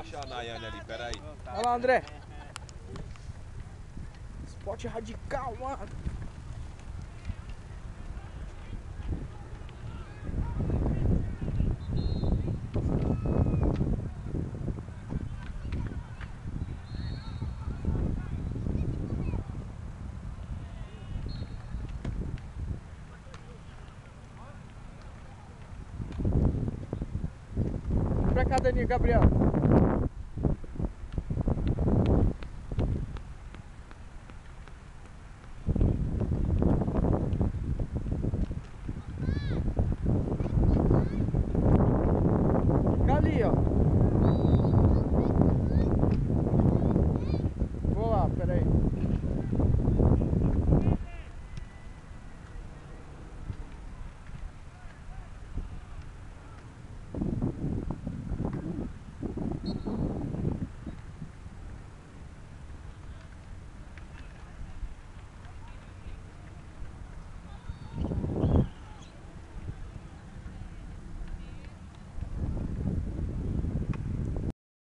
achar a Nayane ali, peraí. Olha lá, André. Esporte radical, mano. Para cada Gabriel.